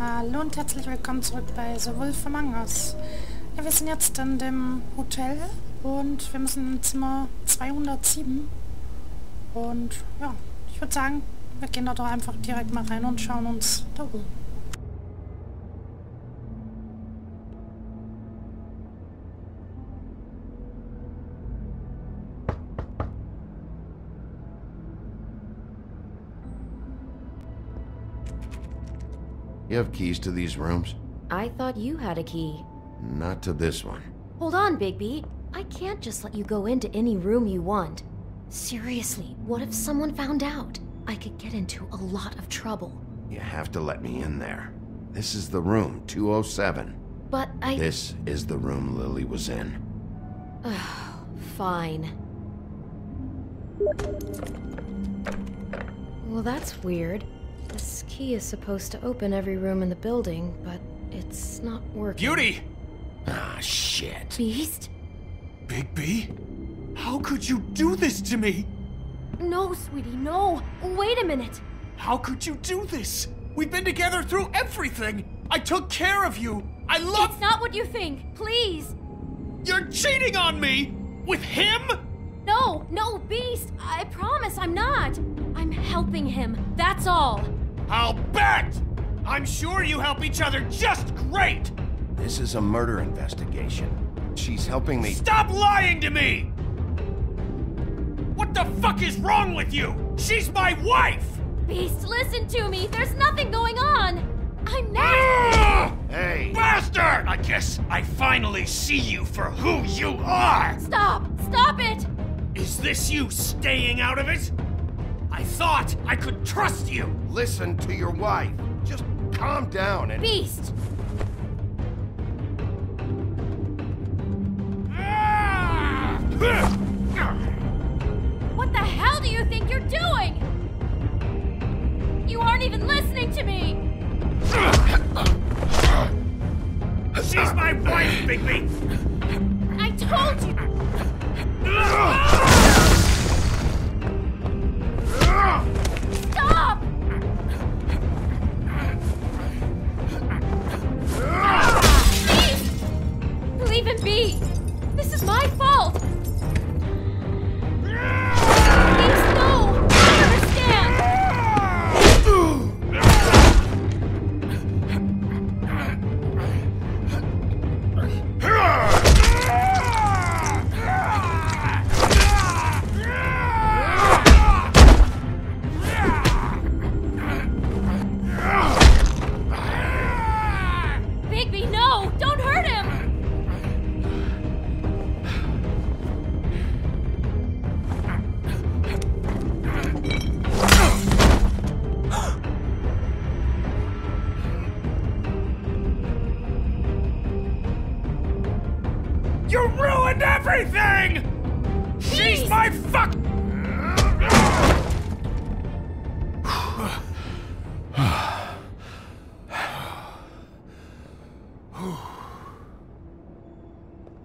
Hallo und herzlich willkommen zurück bei The Wolf Among Us. Ja, wir sind jetzt in dem Hotel und wir müssen in Zimmer 207. Und ja, ich würde sagen, wir gehen da doch einfach direkt mal rein und schauen uns da um. You have keys to these rooms? I thought you had a key. Not to this one. Hold on, Bigby. I can't just let you go into any room you want. Seriously, what if someone found out? I could get into a lot of trouble. You have to let me in there. This is the room, 207. But I... This is the room Lily was in. Fine. Well, that's weird. This key is supposed to open every room in the building, but it's not working. Beauty! Ah, shit. Beast? Big B? How could you do this to me? No, sweetie, no. Wait a minute. How could you do this? We've been together through everything. I took care of you. I love. It's not what you think. Please. You're cheating on me with him. No, no, Beast. I promise I'm not. I'm helping him. That's all. I'll bet. I'm sure you help each other just great. This is a murder investigation. She's helping me. Stop lying to me. What the fuck is wrong with you? She's my wife. Beast, listen to me. There's nothing going on. I'm not. Ah! Hey! Bastard! I guess I finally see you for who you are! Stop! Stop it! Is this you staying out of it? I thought I could trust you! Listen to your wife. Just calm down and. Beast! What the hell do you think you're doing? You aren't even listening to me! She's my wife, Bigby! I told you! Leave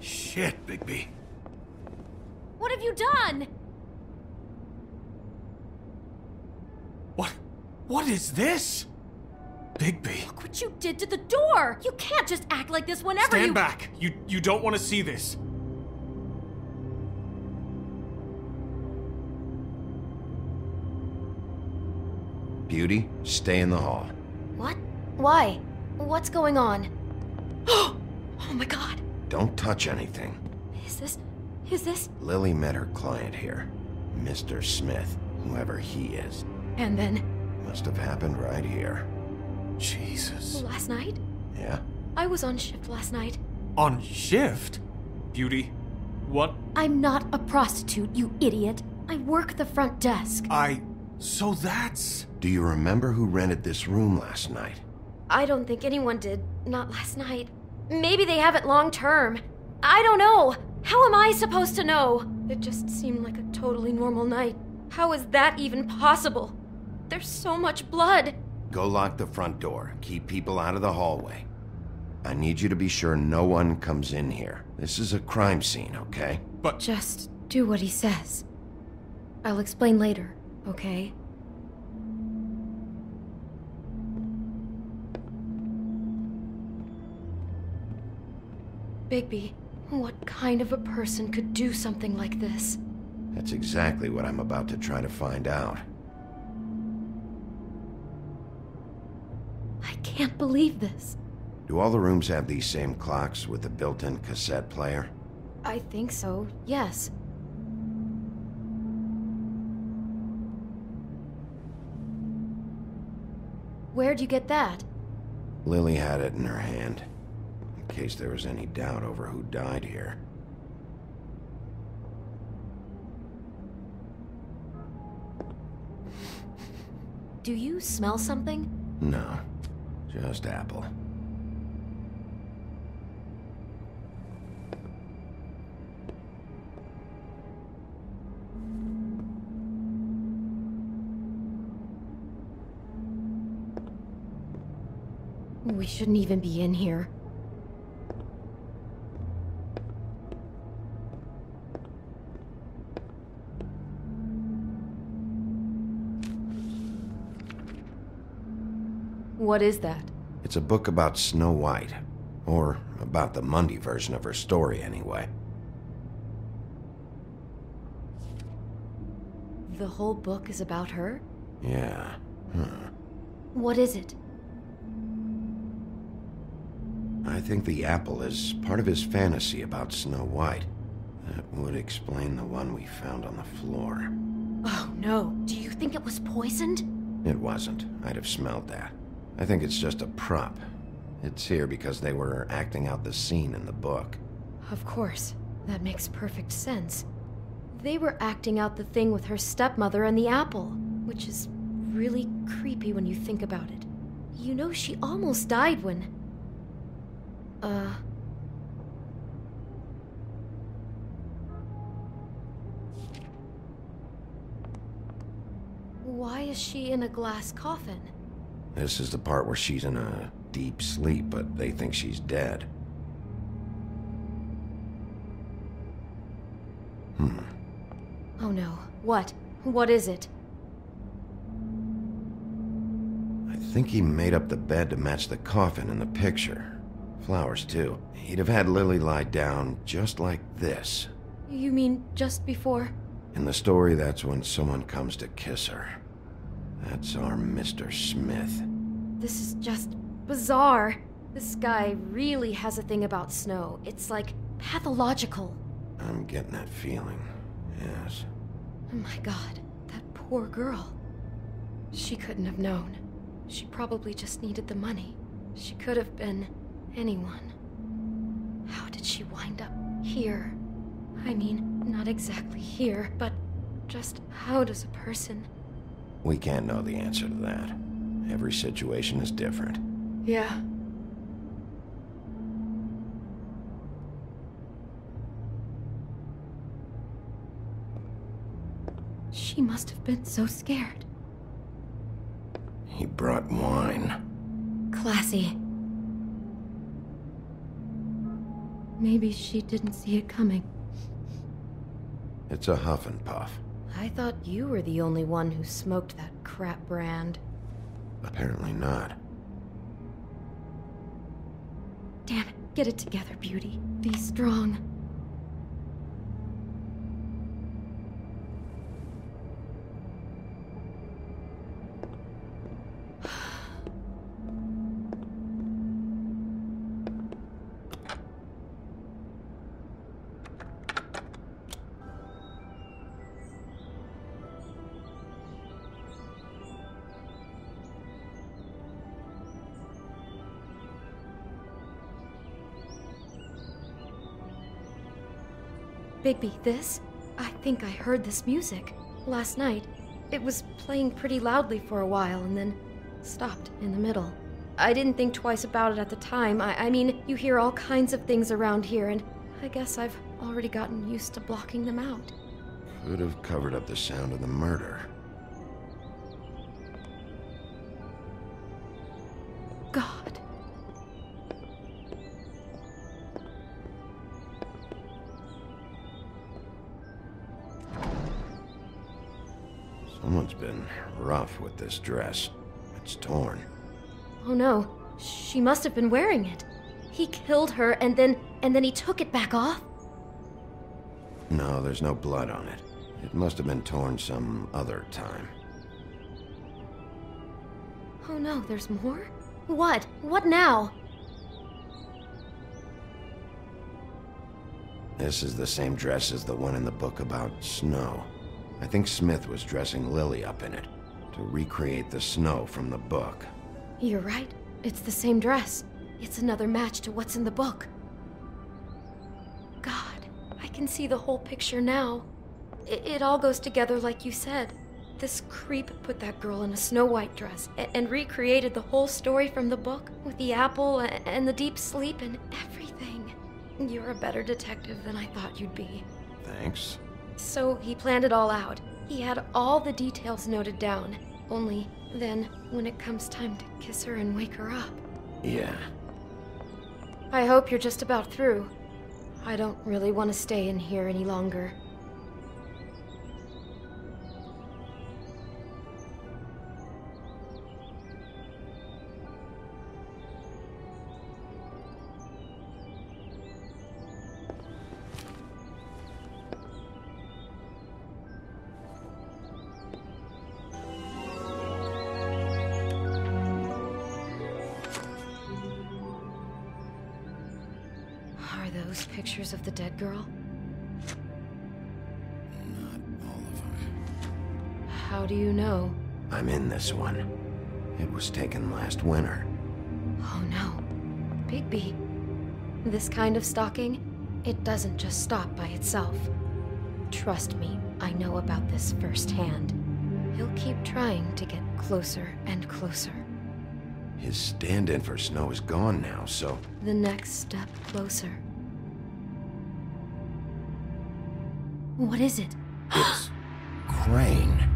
Shit, Bigby. What have you done? What? What is this? Bigby. Look what you did to the door! You can't just act like this whenever Stand you- back. You you don't want to see this. Beauty, stay in the hall. What? Why? What's going on? oh my god. Don't touch anything. Is this. Is this. Lily met her client here, Mr. Smith, whoever he is. And then. Must have happened right here. Jesus. last night? Yeah? I was on shift last night. On shift? Beauty. What? I'm not a prostitute, you idiot. I work the front desk. I. So that's. Do you remember who rented this room last night? I don't think anyone did. Not last night. Maybe they have it long term. I don't know. How am I supposed to know? It just seemed like a totally normal night. How is that even possible? There's so much blood. Go lock the front door. Keep people out of the hallway. I need you to be sure no one comes in here. This is a crime scene, okay? But. Just do what he says. I'll explain later, okay? Bigby, what kind of a person could do something like this? That's exactly what I'm about to try to find out. I can't believe this. Do all the rooms have these same clocks with the built-in cassette player? I think so, yes. Where'd you get that? Lily had it in her hand, in case there was any doubt over who died here. Do you smell something? No, just apple. We shouldn't even be in here. What is that? It's a book about Snow White. Or about the Mundy version of her story, anyway. The whole book is about her? Yeah. Huh. What is it? I think the apple is part of his fantasy about Snow White. That would explain the one we found on the floor. Oh no. Do you think it was poisoned? It wasn't. I'd have smelled that. I think it's just a prop. It's here because they were acting out the scene in the book. Of course. That makes perfect sense. They were acting out the thing with her stepmother and the apple, which is really creepy when you think about it. You know, she almost died when. Uh. Why is she in a glass coffin? This is the part where she's in a deep sleep, but they think she's dead. Hmm. Oh no. What? What is it? I think he made up the bed to match the coffin in the picture. Flowers, too. He'd have had Lily lie down just like this. You mean just before? In the story, that's when someone comes to kiss her. That's our Mr. Smith. This is just bizarre. This guy really has a thing about snow. It's like pathological. I'm getting that feeling. Yes. Oh my god, that poor girl. She couldn't have known. She probably just needed the money. She could have been anyone. How did she wind up here? I mean, not exactly here, but just how does a person. We can't know the answer to that. Every situation is different. Yeah. She must have been so scared. He brought wine. Classy. Maybe she didn't see it coming. It's a huff and puff. I thought you were the only one who smoked that crap brand. Apparently not. Damn it, get it together, Beauty. Be strong. Bigby, this? I think I heard this music. Last night. It was playing pretty loudly for a while and then stopped in the middle. I didn't think twice about it at the time. I, I mean, you hear all kinds of things around here, and I guess I've already gotten used to blocking them out. Could have covered up the sound of the murder. Someone's been rough with this dress. It's torn. Oh no, she must have been wearing it. He killed her and then and then he took it back off? No, there's no blood on it. It must have been torn some other time. Oh no, there's more? What? What now? This is the same dress as the one in the book about snow. I think Smith was dressing Lily up in it to recreate the snow from the book. You're right. It's the same dress. It's another match to what's in the book. God, I can see the whole picture now. It, it all goes together like you said. This creep put that girl in a Snow White dress and recreated the whole story from the book with the apple and the deep sleep and everything. You're a better detective than I thought you'd be. Thanks. So he planned it all out. He had all the details noted down. Only then, when it comes time to kiss her and wake her up. Yeah. I hope you're just about through. I don't really want to stay in here any longer. Those pictures of the dead girl? Not all of them. How do you know? I'm in this one. It was taken last winter. Oh no. Bigby. This kind of stalking, it doesn't just stop by itself. Trust me, I know about this firsthand. He'll keep trying to get closer and closer. His stand-in for Snow is gone now, so... The next step closer. What is it? It's... Crane.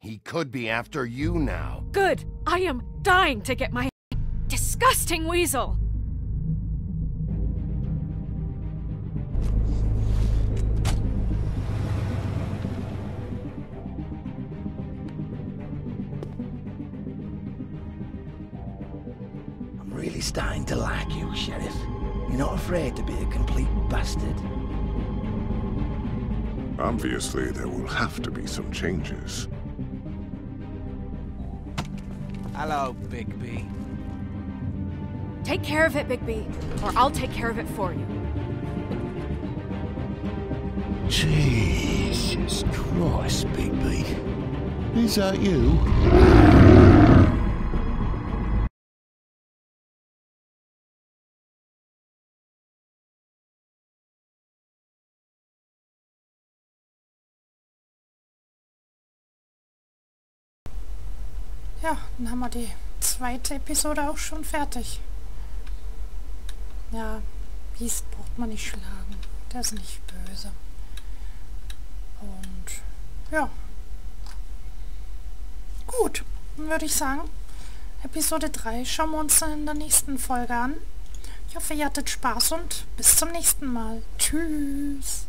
He could be after you now. Good. I am dying to get my disgusting weasel. I'm really starting to like you, Sheriff. You're not afraid to be a complete bastard. Obviously, there will have to be some changes. Hello, Bigby. Take care of it, Bigby, or I'll take care of it for you. Jesus Christ, Bigby. Is that you? Ja, dann haben wir die zweite Episode auch schon fertig. Ja, Biest braucht man nicht schlagen. Der ist nicht böse. Und ja. Gut, dann würde ich sagen, Episode 3 schauen wir uns dann in der nächsten Folge an. Ich hoffe, ihr hattet Spaß und bis zum nächsten Mal. Tschüss.